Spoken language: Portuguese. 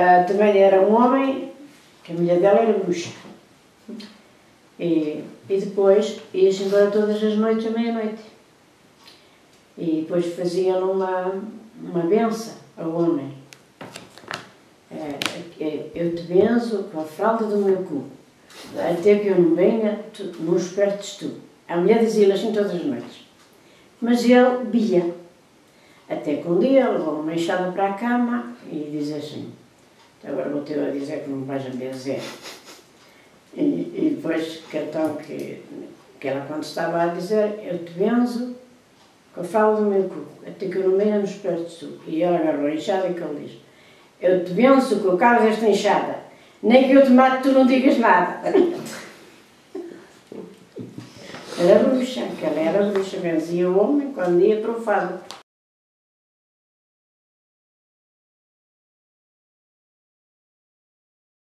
uh, também era um homem, que a mulher dela era bruxa. E, e depois ia-se embora todas as noites à meia-noite. E depois faziam uma, uma benção ao homem. É, eu te benzo com a fralda do meu cu, até que eu não venha, tu, não espertes tu. A mulher dizia assim todas as noites. Mas ele via. Até que um dia levou uma enxada para a cama e diz assim, agora vou ter a dizer que não vais a benzer. E, e depois, que então, que, que ela quando estava a dizer, eu te benzo com a fralda do meu cu, até que eu não venha, não espertes tu. E ela agarrou a enxada e que ele diz, eu te venço com o cabo desta enxada. Nem que eu te mate, tu não digas nada. Era bruxa, que ela era bruxa, vencia o homem quando ia para o fado.